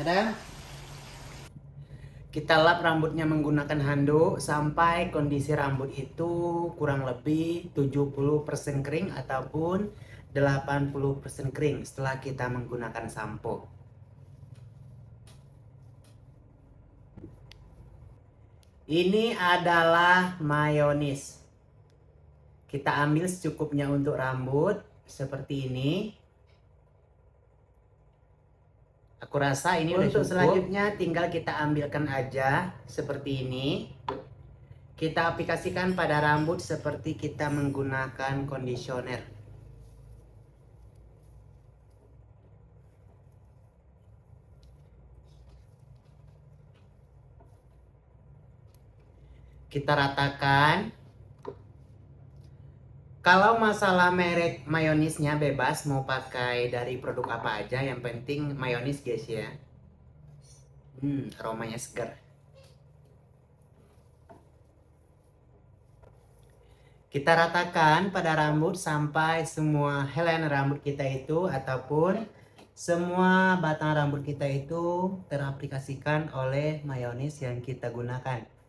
Ada? Kita lap rambutnya menggunakan handuk sampai kondisi rambut itu kurang lebih 70% kering ataupun 80% kering setelah kita menggunakan sampo. Ini adalah mayonis. Kita ambil secukupnya untuk rambut seperti ini. Aku rasa ini untuk selanjutnya tinggal kita ambilkan aja seperti ini. Kita aplikasikan pada rambut seperti kita menggunakan conditioner. Kita ratakan kalau masalah merek mayonisnya bebas mau pakai dari produk apa aja, yang penting mayonis guys ya. Hmm, aromanya segar. Kita ratakan pada rambut sampai semua helai rambut kita itu ataupun semua batang rambut kita itu teraplikasikan oleh mayonis yang kita gunakan.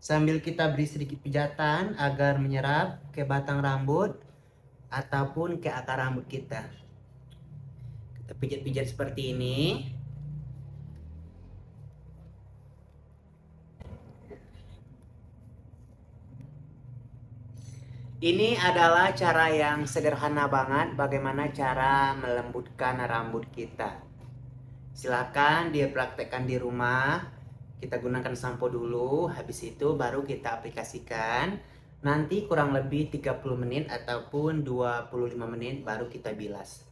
Sambil kita beri sedikit pijatan agar menyerap ke batang rambut ataupun ke akar rambut kita. Kita pijat-pijat seperti ini. Ini adalah cara yang sederhana banget bagaimana cara melembutkan rambut kita. Silakan dipraktekkan di rumah kita gunakan sampo dulu habis itu baru kita aplikasikan. Nanti kurang lebih 30 menit ataupun 25 menit baru kita bilas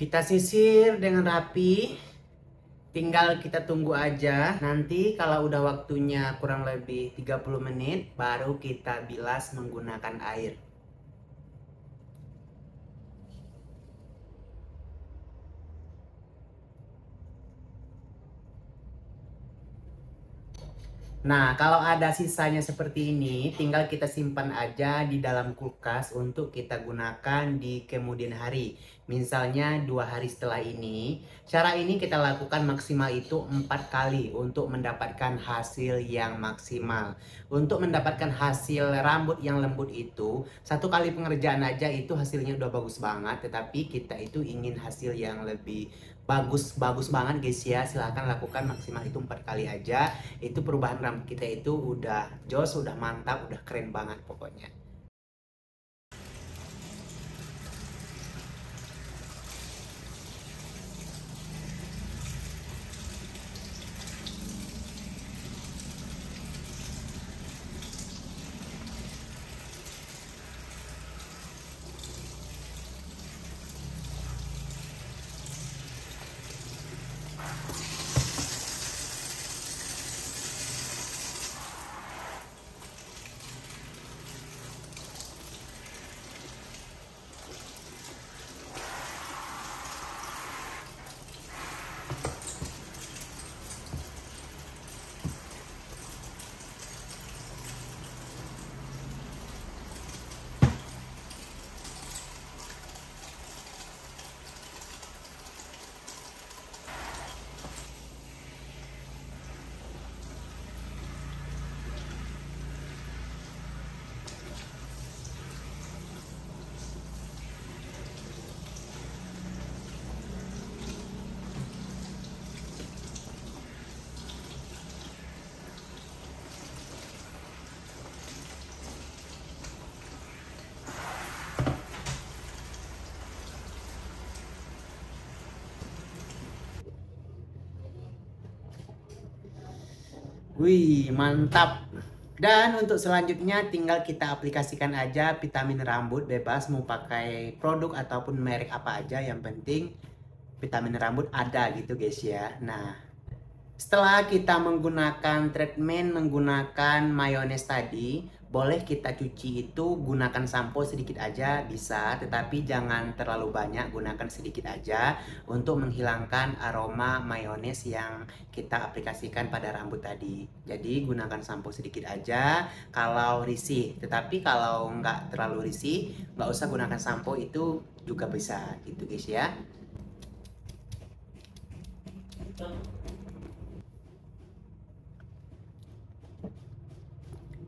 Kita sisir dengan rapi. Tinggal kita tunggu aja. Nanti kalau udah waktunya kurang lebih 30 menit, baru kita bilas menggunakan air. Nah, kalau ada sisanya seperti ini, tinggal kita simpan aja di dalam kulkas untuk kita gunakan di kemudian hari. Misalnya dua hari setelah ini. Cara ini kita lakukan maksimal itu empat kali untuk mendapatkan hasil yang maksimal. Untuk mendapatkan hasil rambut yang lembut itu, satu kali pengerjaan aja itu hasilnya udah bagus banget. Tetapi kita itu ingin hasil yang lebih bagus bagus banget guys ya. Silahkan lakukan maksimal itu empat kali aja. Itu perubahan rambut kita itu udah jos udah mantap udah keren banget pokoknya Wih, mantap. Dan untuk selanjutnya tinggal kita aplikasikan aja vitamin rambut bebas mau pakai produk ataupun merek apa aja yang penting vitamin rambut ada gitu guys ya. Nah, Setelah kita menggunakan treatment menggunakan mayones tadi, boleh kita cuci itu gunakan sampo sedikit aja bisa, tetapi jangan terlalu banyak, gunakan sedikit aja untuk menghilangkan aroma mayones yang kita aplikasikan pada rambut tadi. Jadi gunakan sampo sedikit aja kalau risih, tetapi kalau nggak terlalu risih, nggak usah gunakan sampo itu juga bisa gitu guys ya.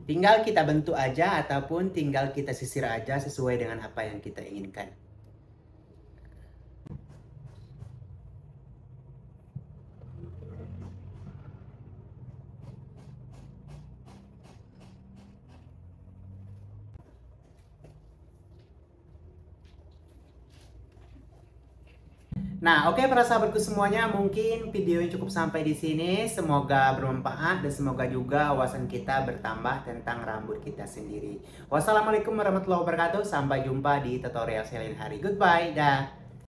Tinggal kita bentuk aja ataupun tinggal kita sisir aja sesuai dengan apa yang kita inginkan. Nah, oke okay, para sahabatku semuanya, mungkin video ini cukup sampai di sini. Semoga bermanfaat dan semoga juga wawasan kita bertambah tentang rambut kita sendiri. Wassalamualaikum warahmatullahi wabarakatuh. Sampai jumpa di tutorial saya lain hari. Goodbye, dah.